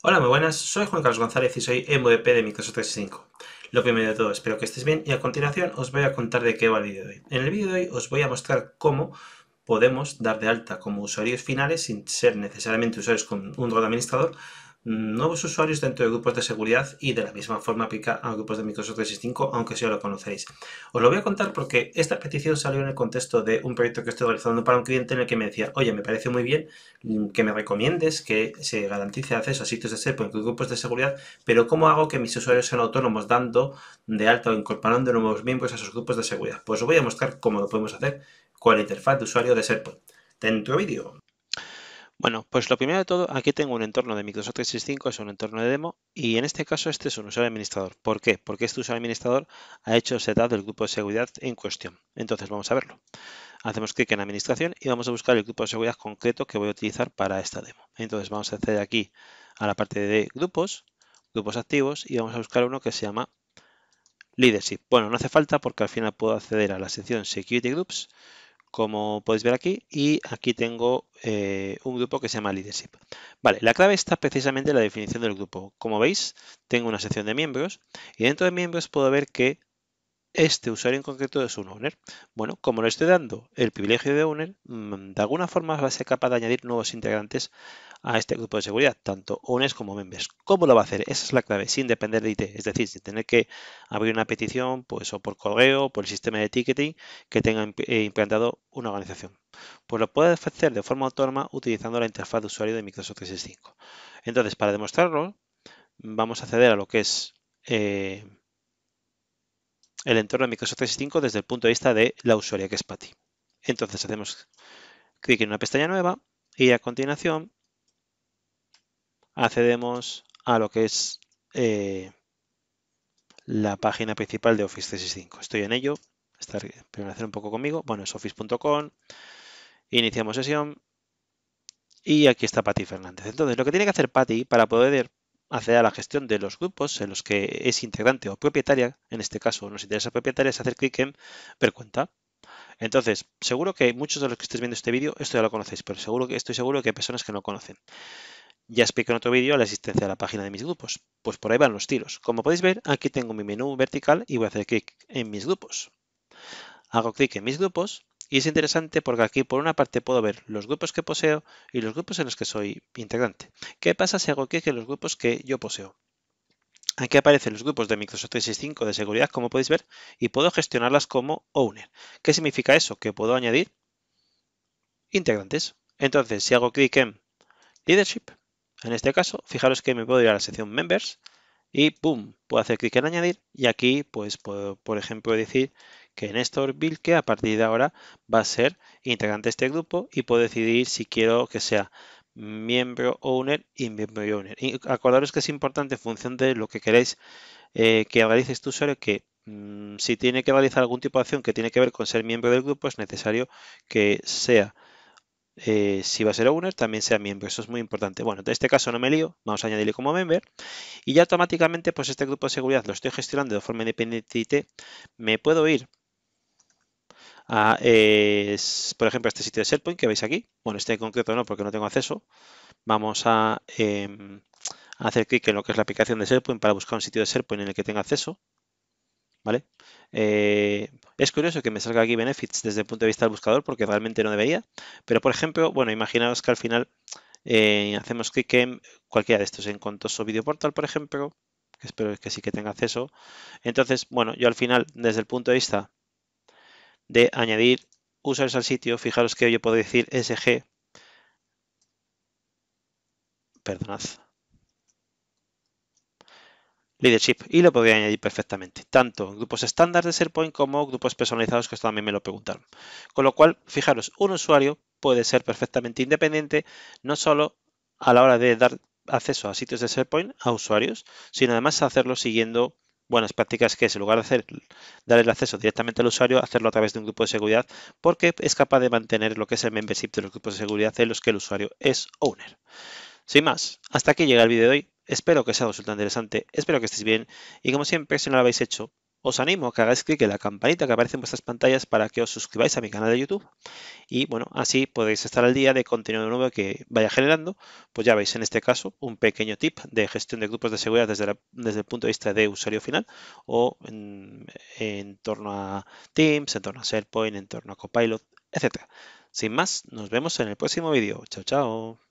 Hola, muy buenas, soy Juan Carlos González y soy MVP de Microsoft 365. Lo primero de todo, espero que estéis bien y a continuación os voy a contar de qué va el vídeo de hoy. En el vídeo de hoy os voy a mostrar cómo podemos dar de alta como usuarios finales sin ser necesariamente usuarios con un rol administrador nuevos usuarios dentro de grupos de seguridad y de la misma forma aplica a grupos de Microsoft 365, aunque si ya lo conocéis. Os lo voy a contar porque esta petición salió en el contexto de un proyecto que estoy realizando para un cliente en el que me decía, oye, me parece muy bien que me recomiendes que se garantice acceso a sitios de SharePoint con grupos de seguridad, pero ¿cómo hago que mis usuarios sean autónomos dando de alta o incorporando nuevos miembros a esos grupos de seguridad? Pues os voy a mostrar cómo lo podemos hacer con la interfaz de usuario de SharePoint. Dentro vídeo. Bueno, pues lo primero de todo, aquí tengo un entorno de Microsoft 365, es un entorno de demo, y en este caso este es un usuario administrador. ¿Por qué? Porque este usuario administrador ha hecho el setup del grupo de seguridad en cuestión. Entonces vamos a verlo. Hacemos clic en administración y vamos a buscar el grupo de seguridad concreto que voy a utilizar para esta demo. Entonces vamos a acceder aquí a la parte de grupos, grupos activos, y vamos a buscar uno que se llama Leadership. Bueno, no hace falta porque al final puedo acceder a la sección Security Groups, como podéis ver aquí, y aquí tengo eh, un grupo que se llama Leadership. Vale, la clave está precisamente en la definición del grupo. Como veis, tengo una sección de miembros y dentro de miembros puedo ver que este usuario en concreto es un owner. Bueno, como le estoy dando el privilegio de owner, mm, de alguna forma va a ser capaz de añadir nuevos integrantes a este grupo de seguridad, tanto owners como members. ¿Cómo lo va a hacer? Esa es la clave, sin depender de IT, es decir, sin tener que abrir una petición pues, o por correo por el sistema de ticketing que tenga eh, implantado una organización. Pues lo puede hacer de forma autónoma utilizando la interfaz de usuario de Microsoft 365. Entonces, para demostrarlo, vamos a acceder a lo que es eh, el entorno de Microsoft 365 desde el punto de vista de la usuaria que es Patty. Entonces hacemos clic en una pestaña nueva y a continuación accedemos a lo que es eh, la página principal de Office 365. Estoy en ello, estar hacer un poco conmigo. Bueno, es office.com, iniciamos sesión y aquí está Patti Fernández. Entonces, lo que tiene que hacer Patti para poder acceder a la gestión de los grupos en los que es integrante o propietaria, en este caso nos interesa propietaria, es hacer clic en ver cuenta. Entonces, seguro que muchos de los que estéis viendo este vídeo, esto ya lo conocéis, pero seguro que estoy seguro que hay personas que no conocen. Ya expliqué en otro vídeo la existencia de la página de mis grupos. Pues por ahí van los tiros. Como podéis ver, aquí tengo mi menú vertical y voy a hacer clic en mis grupos. Hago clic en mis grupos y es interesante porque aquí por una parte puedo ver los grupos que poseo y los grupos en los que soy integrante. ¿Qué pasa si hago clic en los grupos que yo poseo? Aquí aparecen los grupos de Microsoft 365 de seguridad, como podéis ver, y puedo gestionarlas como owner. ¿Qué significa eso? Que puedo añadir integrantes. Entonces, si hago clic en Leadership, en este caso, fijaros que me puedo ir a la sección Members y ¡pum! Puedo hacer clic en añadir y aquí, pues puedo, por ejemplo, decir que Néstor Vilke a partir de ahora va a ser integrante de este grupo y puedo decidir si quiero que sea miembro owner y miembro owner. Y acordaros que es importante en función de lo que queréis eh, que realice este usuario que mm, si tiene que realizar algún tipo de acción que tiene que ver con ser miembro del grupo es necesario que sea eh, si va a ser owner, también sea miembro. Eso es muy importante. Bueno, en este caso no me lío, vamos a añadirle como member y ya automáticamente pues este grupo de seguridad lo estoy gestionando de forma independiente. Me puedo ir por ejemplo, este sitio de SharePoint que veis aquí. Bueno, este en concreto no, porque no tengo acceso. Vamos a, em, hacer clic en lo que es la aplicación de SharePoint para buscar un sitio de SharePoint en el que tenga acceso. ¿Vale? Eh, es curioso que me salga aquí benefits desde el punto de vista del buscador porque realmente no debería. Pero, por ejemplo, bueno, imaginaos que al final eh, hacemos clic en cualquiera de estos, en Contoso Video Portal, por ejemplo, que espero que sí que tenga acceso. Entonces, bueno, yo al final, desde el punto de vista de añadir usuarios al sitio, fijaros que yo puedo decir SG, perdonad, leadership y lo podría añadir perfectamente, tanto grupos estándar de SharePoint como grupos personalizados que esto también me lo preguntaron. Con lo cual, fijaros, un usuario puede ser perfectamente independiente, no solo a la hora de dar acceso a sitios de SharePoint a usuarios, sino además hacerlo siguiendo buenas prácticas que es en lugar de hacer, dar el acceso directamente al usuario, hacerlo a través de un grupo de seguridad, porque es capaz de mantener lo que es el membership de los grupos de seguridad en los que el usuario es owner. Sin más, hasta aquí llega el vídeo de hoy. Espero que sea un resultado interesante, espero que estéis bien y como siempre, si no lo habéis hecho, os animo a que hagáis clic en la campanita que aparece en vuestras pantallas para que os suscribáis a mi canal de YouTube y bueno, así podéis estar al día de contenido nuevo que vaya generando. Pues ya veis en este caso un pequeño tip de gestión de grupos de seguridad desde, desde el punto de vista de usuario final o en, en torno a Teams, en torno a SharePoint, en torno a Copilot, etc. Sin más, nos vemos en el próximo vídeo. Chao, chao.